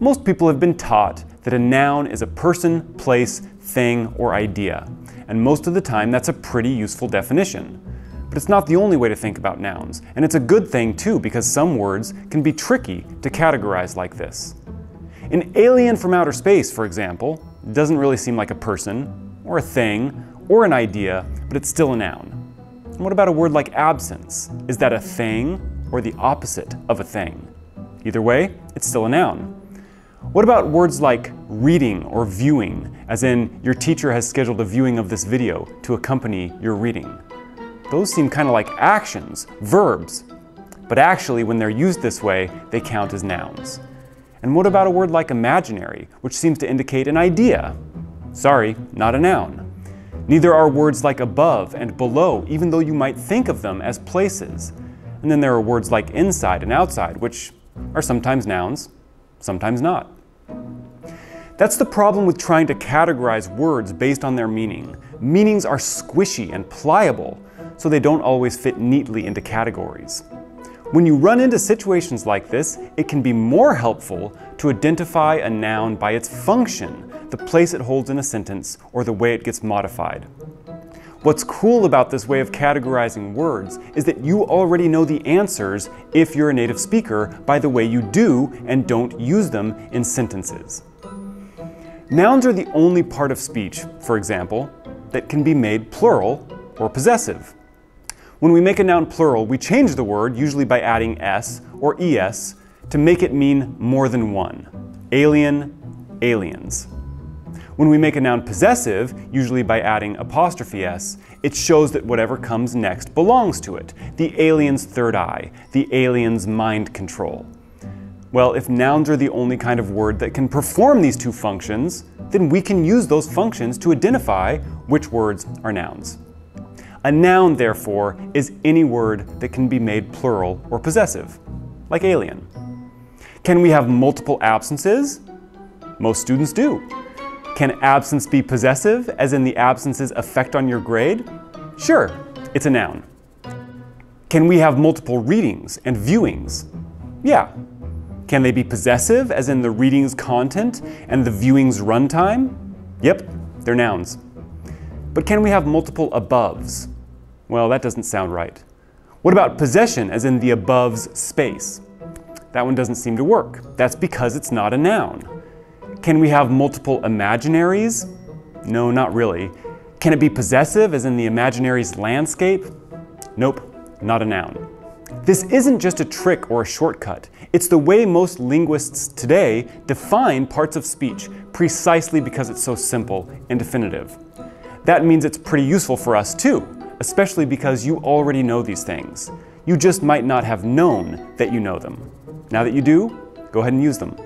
Most people have been taught that a noun is a person, place, thing, or idea, and most of the time that's a pretty useful definition. But it's not the only way to think about nouns, and it's a good thing too because some words can be tricky to categorize like this. An alien from outer space, for example, doesn't really seem like a person, or a thing, or an idea, but it's still a noun. And what about a word like absence? Is that a thing or the opposite of a thing? Either way, it's still a noun. What about words like reading or viewing, as in your teacher has scheduled a viewing of this video to accompany your reading? Those seem kind of like actions, verbs, but actually when they're used this way, they count as nouns. And what about a word like imaginary, which seems to indicate an idea? Sorry, not a noun. Neither are words like above and below, even though you might think of them as places. And then there are words like inside and outside, which are sometimes nouns, sometimes not. That's the problem with trying to categorize words based on their meaning. Meanings are squishy and pliable, so they don't always fit neatly into categories. When you run into situations like this, it can be more helpful to identify a noun by its function, the place it holds in a sentence, or the way it gets modified. What's cool about this way of categorizing words is that you already know the answers if you're a native speaker by the way you do and don't use them in sentences. Nouns are the only part of speech, for example, that can be made plural or possessive. When we make a noun plural, we change the word, usually by adding s or es, to make it mean more than one. Alien, aliens. When we make a noun possessive, usually by adding apostrophe s, it shows that whatever comes next belongs to it. The alien's third eye, the alien's mind control. Well, if nouns are the only kind of word that can perform these two functions, then we can use those functions to identify which words are nouns. A noun, therefore, is any word that can be made plural or possessive, like alien. Can we have multiple absences? Most students do. Can absence be possessive, as in the absence's effect on your grade? Sure, it's a noun. Can we have multiple readings and viewings? Yeah. Can they be possessive, as in the reading's content and the viewing's runtime? Yep, they're nouns. But can we have multiple aboves? Well, that doesn't sound right. What about possession, as in the above's space? That one doesn't seem to work. That's because it's not a noun. Can we have multiple imaginaries? No, not really. Can it be possessive, as in the imaginary's landscape? Nope, not a noun. This isn't just a trick or a shortcut. It's the way most linguists today define parts of speech, precisely because it's so simple and definitive. That means it's pretty useful for us too, especially because you already know these things. You just might not have known that you know them. Now that you do, go ahead and use them.